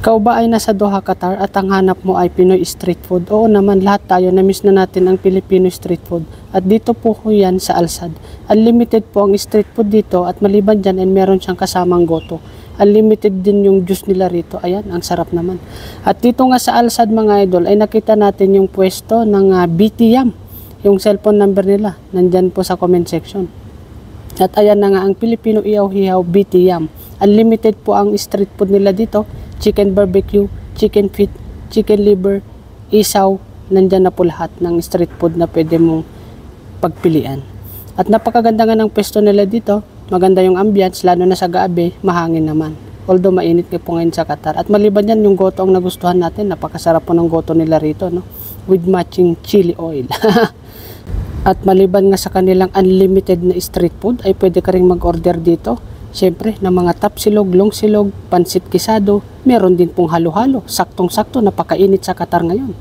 Ikaw ba ay nasa Doha, Qatar at ang hanap mo ay Pinoy street food? Oo naman, lahat tayo na-miss na natin ang Filipino street food. At dito po ho yan sa Alsad. Unlimited po ang street food dito at maliban dyan ay meron siyang kasamang goto. Unlimited din yung juice nila rito. Ayan, ang sarap naman. At dito nga sa Alsad mga idol ay nakita natin yung pwesto ng uh, BTM. Yung cellphone number nila. Nandyan po sa comment section. At ayan na nga ang Filipino Iyaw-Hiyaw BTM. Unlimited po ang street food nila dito. Chicken barbecue, chicken feet, chicken liver, isaw. Nandyan na po lahat ng street food na pwede mong pagpilian. At napakaganda nga ng pwesto nila dito. Maganda yung ambience, lalo na sa gabi, mahangin naman. Although mainit nga po ngayon sa Qatar. At maliban yan, yung goto ang nagustuhan natin. Napakasarap po ng goto nila rito, no? With matching chili oil. At maliban nga sa kanilang unlimited na street food, ay pwede ka rin mag-order dito. Siyempre, ng mga tapsilog, longsilog, pansit kisado, meron din pong halo-halo. Saktong-sakto, napakainit sa Qatar ngayon.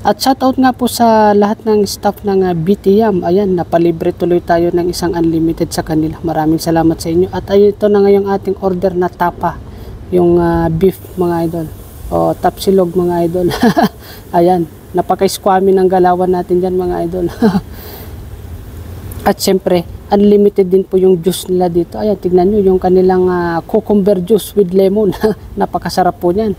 At shoutout nga po sa lahat ng staff ng uh, BTM. Ayan, napalibre tuloy tayo ng isang unlimited sa kanila. Maraming salamat sa inyo. At ito na nga yung ating order na tapa. Yung uh, beef mga idol. O tapsilog mga idol. Ayan, napaka-squammy ng galawan natin dyan mga idol. At syempre, unlimited din po yung juice nila dito. Ayan, tignan nyo yung kanilang uh, cucumber juice with lemon. Napakasarap po niyan.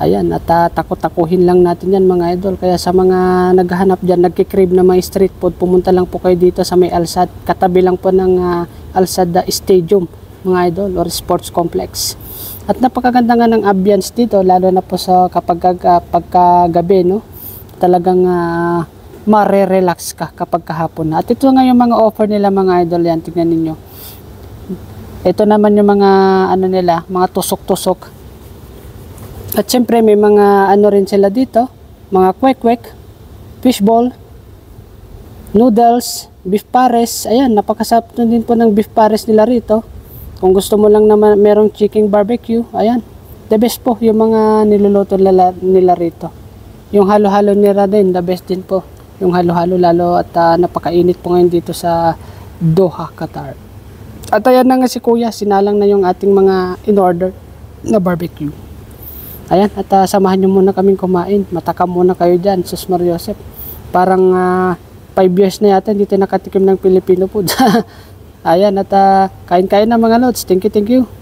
Ayan, at uh, takot-takuhin lang natin yan mga idol. Kaya sa mga naghahanap dyan, nagkikrib na mga street food, pumunta lang po kayo dito sa may Alsad. Katabi lang po ng uh, Alsad Stadium mga idol or sports complex. At napakaganda nga ng ambience dito, lalo na po sa kapag uh, pagkagabi, no? Talagang uh, mare-relax ka kapag kahapon na. At ito nga yung mga offer nila mga idol yan, tingnan ninyo. Ito naman yung mga ano nila, mga tusok-tusok. At syempre may mga ano rin sila dito, mga kwek-kwek, fishball, noodles, beef pares. Ayan, napakasarap din po ng beef pares nila rito. Kung gusto mo lang naman merong chicken barbecue, ayan. The best po yung mga niluluto nila, nila rito. Yung halo-halo nila din, the best din po. Yung halo-halo lalo at uh, napakainit po ngayon dito sa Doha, Qatar. At ayan na nga si Kuya, sinalang na yung ating mga in-order na barbecue. Ayan, at uh, samahan nyo muna kaming kumain. Matakam muna kayo dyan, Sus Joseph. Parang 5 uh, years na yata hindi tayo nakatikim ng Filipino food. Ayan, at uh, kain-kain na mga lods. Thank you, thank you.